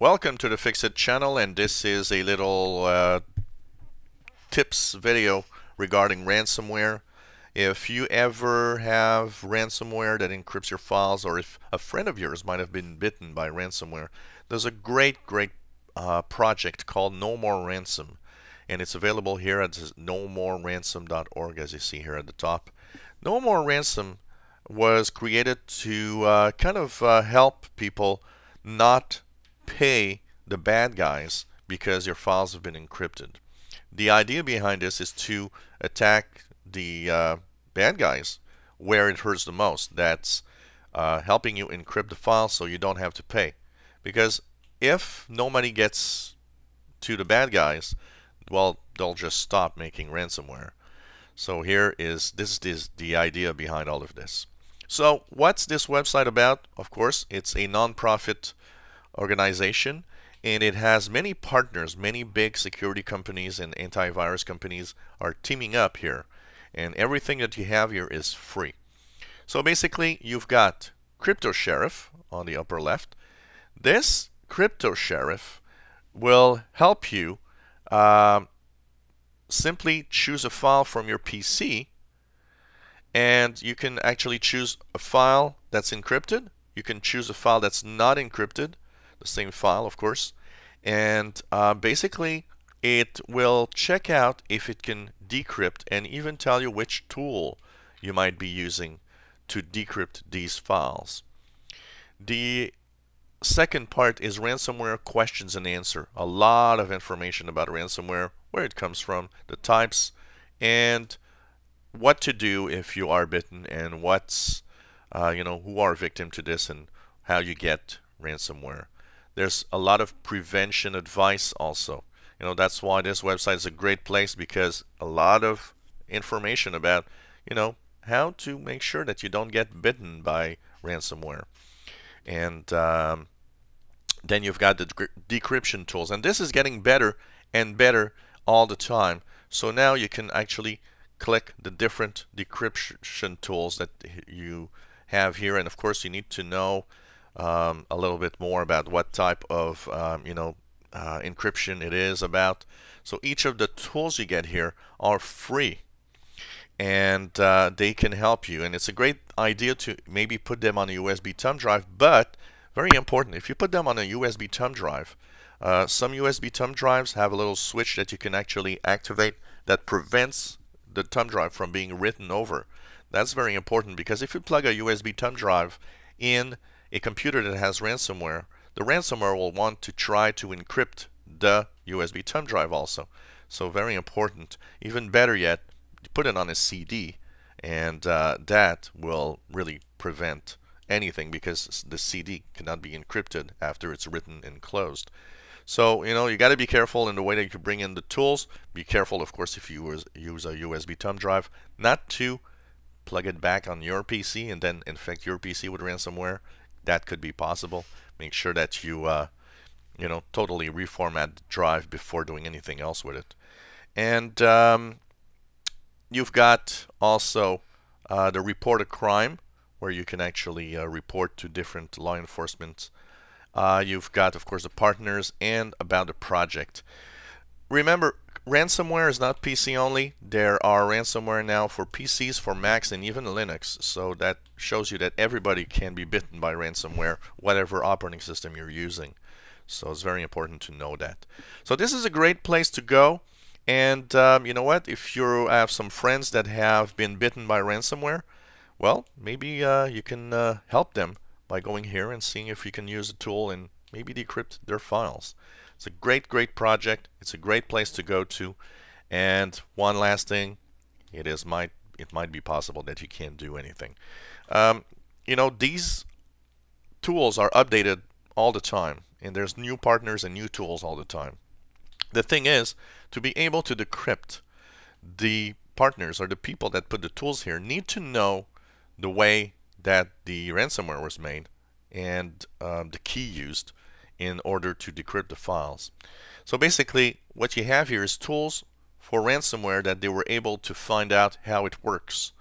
Welcome to the Fixit channel and this is a little uh, tips video regarding ransomware. If you ever have ransomware that encrypts your files or if a friend of yours might have been bitten by ransomware, there's a great, great uh, project called No More Ransom and it's available here at nomoreransom.org as you see here at the top. No More Ransom was created to uh, kind of uh, help people not pay the bad guys because your files have been encrypted. The idea behind this is to attack the uh, bad guys where it hurts the most. That's uh, helping you encrypt the file so you don't have to pay. Because if no money gets to the bad guys, well, they'll just stop making ransomware. So here is this is the idea behind all of this. So what's this website about? Of course, it's a non-profit organization and it has many partners, many big security companies and antivirus companies are teaming up here. And everything that you have here is free. So basically, you've got Crypto Sheriff on the upper left. This Crypto Sheriff will help you uh, simply choose a file from your PC and you can actually choose a file that's encrypted. You can choose a file that's not encrypted, same file, of course. And uh, basically, it will check out if it can decrypt and even tell you which tool you might be using to decrypt these files. The second part is ransomware questions and answer. A lot of information about ransomware, where it comes from, the types, and what to do if you are bitten and what's, uh, you know, who are victim to this and how you get ransomware. There's a lot of prevention advice also. You know, that's why this website is a great place because a lot of information about, you know, how to make sure that you don't get bitten by ransomware. And um, then you've got the decryption tools. And this is getting better and better all the time. So now you can actually click the different decryption tools that you have here. And of course, you need to know um, a little bit more about what type of um, you know uh, encryption it is about. So each of the tools you get here are free and uh, they can help you. And it's a great idea to maybe put them on a USB thumb drive, but very important, if you put them on a USB thumb drive, uh, some USB thumb drives have a little switch that you can actually activate that prevents the thumb drive from being written over. That's very important because if you plug a USB thumb drive in a computer that has ransomware, the ransomware will want to try to encrypt the USB thumb drive also. So very important. Even better yet, put it on a CD and uh, that will really prevent anything because the CD cannot be encrypted after it's written and closed. So, you know, you got to be careful in the way that you bring in the tools. Be careful, of course, if you use a USB thumb drive, not to plug it back on your PC and then infect your PC with ransomware that could be possible. Make sure that you, uh, you know, totally reformat the drive before doing anything else with it. And um, you've got also uh, the report a crime, where you can actually uh, report to different law enforcement. Uh, you've got, of course, the partners and about the project. Remember, ransomware is not PC only. There are ransomware now for PCs, for Macs, and even Linux. So that shows you that everybody can be bitten by ransomware, whatever operating system you're using. So it's very important to know that. So this is a great place to go. And um, you know what? If you have some friends that have been bitten by ransomware, well, maybe uh, you can uh, help them by going here and seeing if you can use the tool and maybe decrypt their files. It's a great, great project. It's a great place to go to. And one last thing, it is might it might be possible that you can't do anything. Um, you know, these tools are updated all the time, and there's new partners and new tools all the time. The thing is, to be able to decrypt, the partners or the people that put the tools here need to know the way that the ransomware was made and um, the key used in order to decrypt the files. So basically what you have here is tools for ransomware that they were able to find out how it works.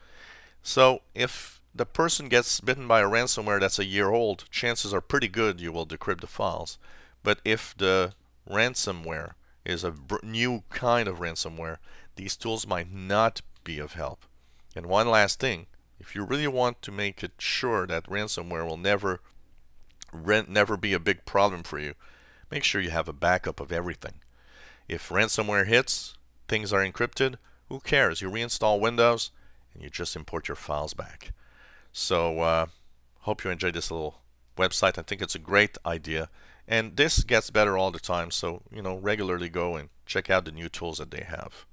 So if the person gets bitten by a ransomware that's a year old, chances are pretty good you will decrypt the files. But if the ransomware is a new kind of ransomware, these tools might not be of help. And one last thing, if you really want to make it sure that ransomware will never never be a big problem for you, make sure you have a backup of everything. If ransomware hits, things are encrypted, who cares? You reinstall Windows and you just import your files back. So uh, hope you enjoyed this little website. I think it's a great idea. And this gets better all the time. So, you know, regularly go and check out the new tools that they have.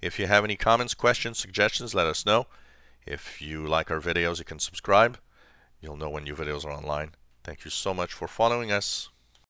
If you have any comments, questions, suggestions, let us know. If you like our videos, you can subscribe. You'll know when new videos are online. Thank you so much for following us.